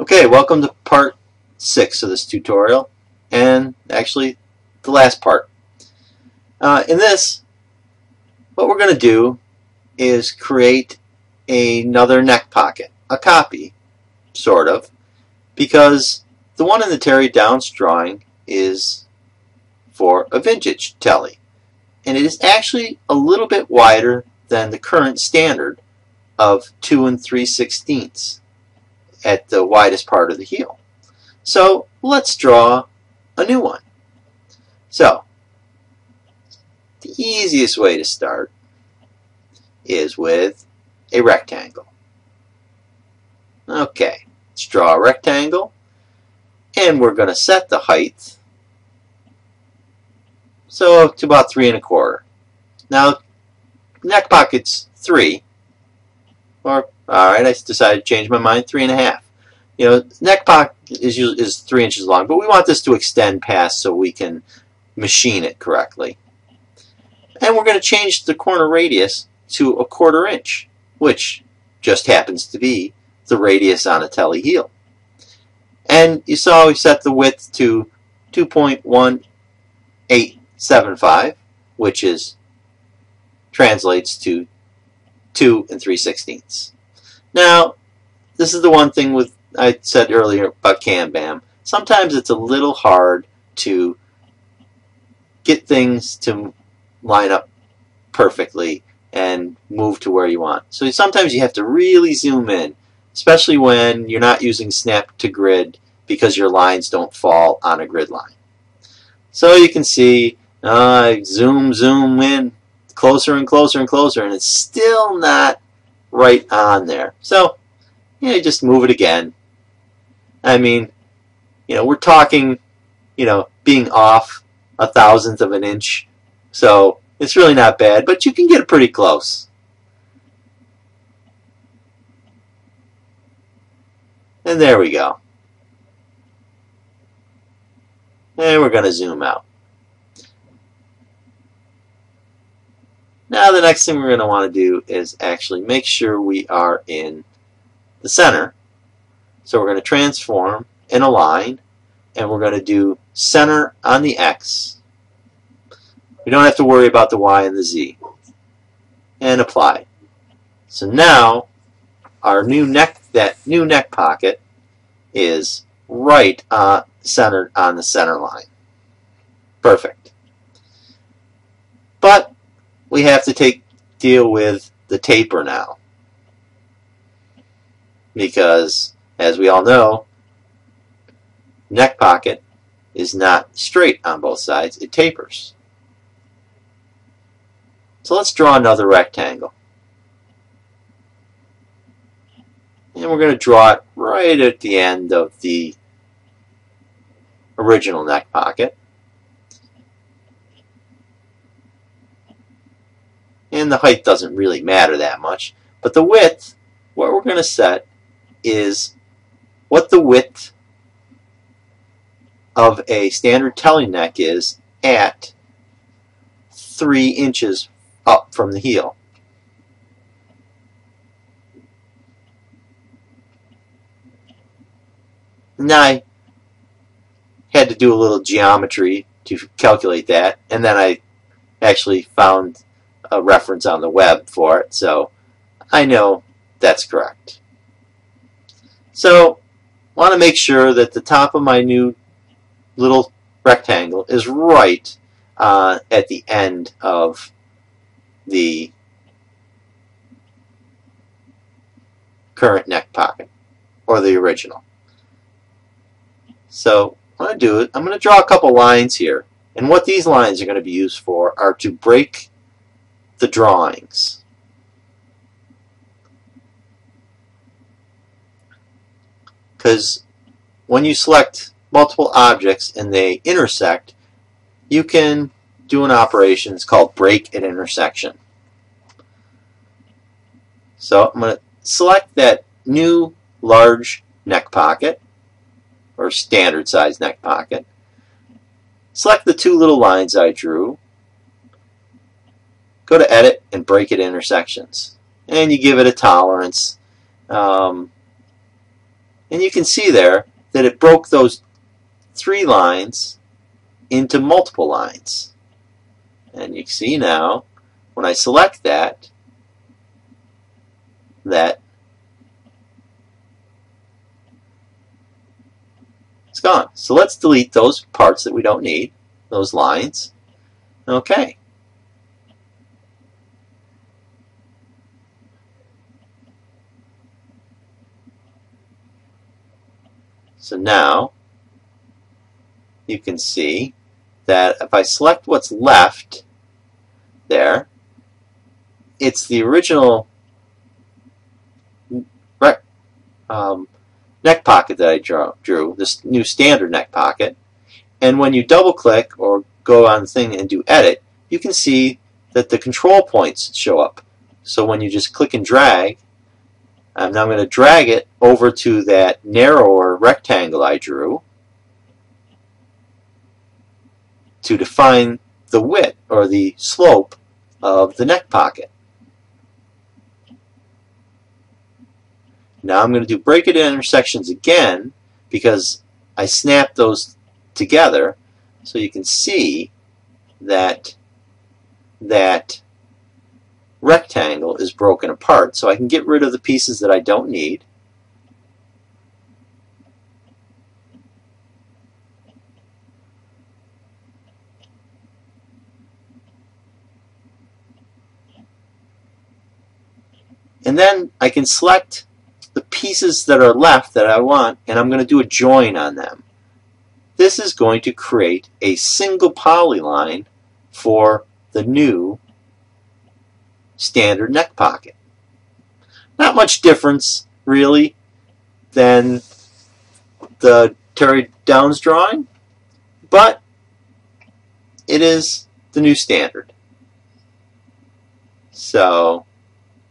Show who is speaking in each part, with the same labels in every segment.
Speaker 1: Okay, welcome to part 6 of this tutorial, and actually the last part. Uh, in this, what we're going to do is create another neck pocket, a copy, sort of, because the one in the Terry Downs drawing is for a vintage telly, and it is actually a little bit wider than the current standard of 2 and 3 sixteenths at the widest part of the heel. So let's draw a new one. So the easiest way to start is with a rectangle. Okay, let's draw a rectangle and we're going to set the height so to about three and a quarter. Now neck pocket's three or all right, I decided to change my mind. Three and a half. You know, neck pocket is is three inches long, but we want this to extend past so we can machine it correctly. And we're going to change the corner radius to a quarter inch, which just happens to be the radius on a telly heel. And you saw we set the width to 2.1875, which is translates to 2 and 3 sixteenths. Now, this is the one thing with I said earlier about CamBam. Sometimes it's a little hard to get things to line up perfectly and move to where you want. So sometimes you have to really zoom in, especially when you're not using snap to grid because your lines don't fall on a grid line. So you can see uh, zoom, zoom in closer and closer and closer, and it's still not right on there. So, yeah, just move it again. I mean, you know, we're talking, you know, being off a thousandth of an inch. So it's really not bad, but you can get pretty close. And there we go. And we're going to zoom out. Now the next thing we're going to want to do is actually make sure we are in the center. So we're going to transform and align and we're going to do center on the X. We don't have to worry about the Y and the Z. And apply. So now our new neck that new neck pocket is right uh, centered on the center line. Perfect. But we have to take deal with the taper now. Because, as we all know, neck pocket is not straight on both sides, it tapers. So let's draw another rectangle. And we're going to draw it right at the end of the original neck pocket. And the height doesn't really matter that much. But the width, what we're going to set is what the width of a standard telly neck is at 3 inches up from the heel. Now I had to do a little geometry to calculate that and then I actually found a reference on the web for it, so I know that's correct. So I want to make sure that the top of my new little rectangle is right uh, at the end of the current neck pocket or the original. So what to do it, I'm going to draw a couple lines here. And what these lines are going to be used for are to break the drawings. Because when you select multiple objects and they intersect, you can do an operation it's called break at intersection. So I'm going to select that new large neck pocket or standard size neck pocket. Select the two little lines I drew go to edit and break at intersections and you give it a tolerance um, And you can see there that it broke those three lines into multiple lines. And you see now, when I select that, that it's gone. So let's delete those parts that we don't need, those lines. Okay. So now you can see that if I select what's left there, it's the original um, neck pocket that I drew, drew, this new standard neck pocket. And when you double click or go on the thing and do edit, you can see that the control points show up. So when you just click and drag, um, now I'm now going to drag it over to that narrower rectangle I drew to define the width or the slope of the neck pocket. Now I'm going to do break it in intersections again because I snapped those together so you can see that that rectangle is broken apart so I can get rid of the pieces that I don't need and then I can select the pieces that are left that I want and I'm going to do a join on them. This is going to create a single polyline for the new standard neck pocket. Not much difference, really, than the Terry Downs drawing, but it is the new standard. So,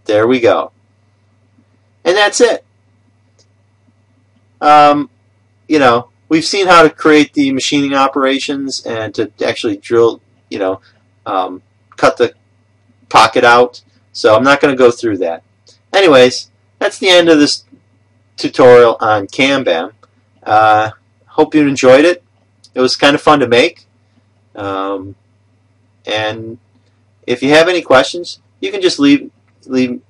Speaker 1: there we go. And that's it. Um, you know, we've seen how to create the machining operations and to actually drill, you know, um, cut the pocket out. So I'm not going to go through that. Anyways, that's the end of this tutorial on CamBam. Uh, hope you enjoyed it. It was kind of fun to make. Um, and if you have any questions, you can just leave, leave,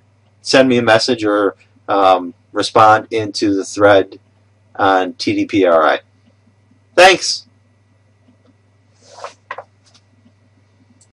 Speaker 1: send me a message or um, respond into the thread on TDPRI. Thanks.